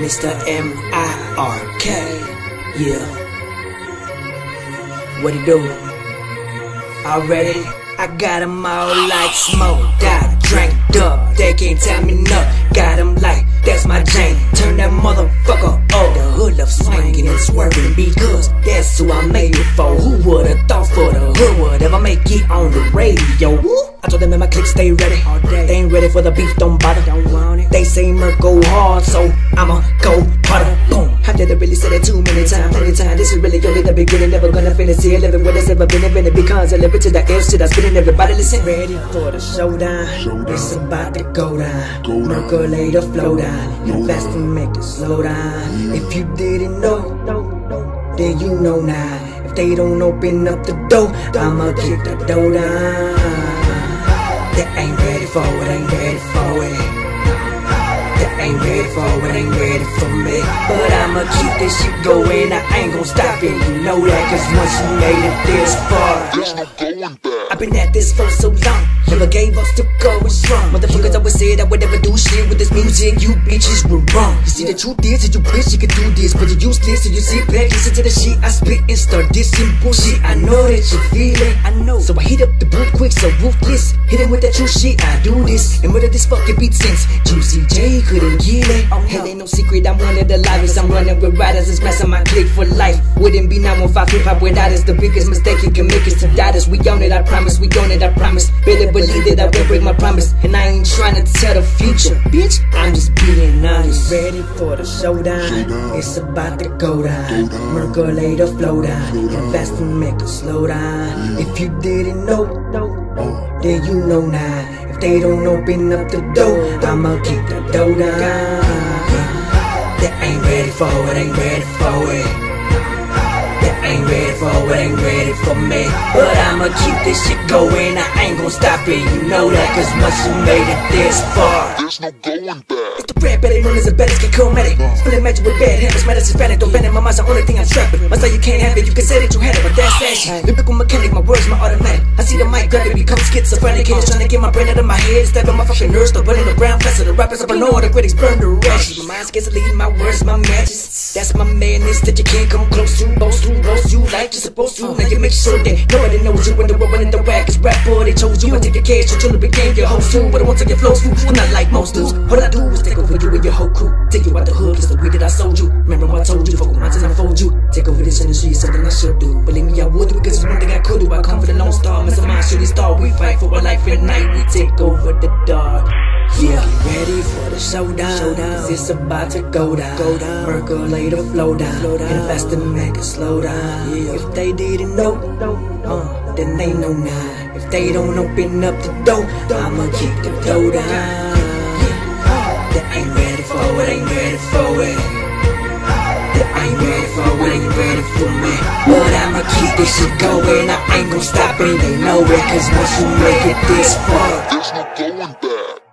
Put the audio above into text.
Mr. Mr. Mr. M-I-R-K. Yeah. What he do? Already? I got got 'em all like smoke. Got drank up. They can't tell me no. Got 'em like, that's my jam. Turn that would ever make it on the radio? I told them in my clique stay ready. They ain't ready for the beef, don't bother. They say Merc go hard, so I'ma go harder. Boom. I did really say that too many times, many times. This is really only the beginning. Never gonna finish here. Living with us, ever been invented because I live it to the L shit. I spinning everybody listen. Ready for the showdown. It's about to go down. Percolate the flow down. Invest and make it slow down. If you didn't know, then you know now. If they don't open up the door, I'ma kick the door down. They ain't ready for it, ain't ready for it. They ain't ready for it, ain't ready for me. But I'ma keep this shit going, I ain't gon' stop it. You know that, cause once you made it this far. There's no going back. I've been at this for so long, never gave up, still going strong. Motherfuckers always said I would never do shit music, you bitches were wrong. You see, the truth is that you wish you could do this, but you useless, so you sit back, listen to the shit I spit and start dissing bullshit. I know that you feel it, I know. So I hit up the booth quick, so ruthless. Hit him with that true shit, I do this. And whether this fucking beat sense, Juicy J couldn't get it. No secret, I'm one of the livest. I'm running with riders and smashing my clique for life. Wouldn't be 915 hip hop without us. The biggest mistake you can make is to doubt us. We own it, I promise. We own it, I promise. Better believe that I won't break my promise. And I ain't trying to tell the future, bitch. I'm just being honest. Ready for the showdown. It's about to go down. Percolate the flow down. Invest and make it slow down. If you didn't know, uh. then you know now. They don't open up the door, I'ma keep the door down. They ain't ready for it, ain't ready for it. They ain't ready for it, ain't ready for me. But I'ma keep this shit going, I ain't gon' stop it. You know that, cause once you made it this far. There's no going back. It's the red belly known as the baddest get comedic. Spilling magic with bad habits, man, that's Hispanic. Don't bend it, my mind's the only thing I'm strapping. My style you can't have it, you can say that you had it, but that's action. Lyrical mechanic, my words, my automatic. I see the mic grab it, become schizophrenic. Haters trying to get my brain out of my head. Stabbing my fucking nerves, start running around faster. The rappers up, I know all the critics burn the rashes. My mind's gets to lead my words, my matches. That's my madness that you can't come close to. Boast to, roast you like you're supposed to. Now you make sure that nobody knows you when the world running the wackest rapper. They chose you, I take your cash until it became your host too. But I won't take your flows through. I'm not like most dudes. All I do is take over you and your whole crew. Take you out the hood, cause the way that I sold you. Remember what I told you, fuck with mine and fold you. Take over this industry, is something I should do. Believe me, I would do because it's one thing I could do. I come for the Lone Star, Mr. Mind, shooting star. We fight for our life at night, we take over the dark. Yeah, get ready for the showdown. showdown. Cause it's about to go down. Go down. Percolate the flow down. Slow down. Invest and make it slow down. Yeah. If they didn't know, uh, then they know now. If they don't open up the door, I'ma kick the door down. They ain't ready for it, ain't ready for it. They ain't ready for it, ain't ready for me. But I'ma keep this shit going. I ain't gon' stop it, they know it. Cause once you make it this far, There's no going back.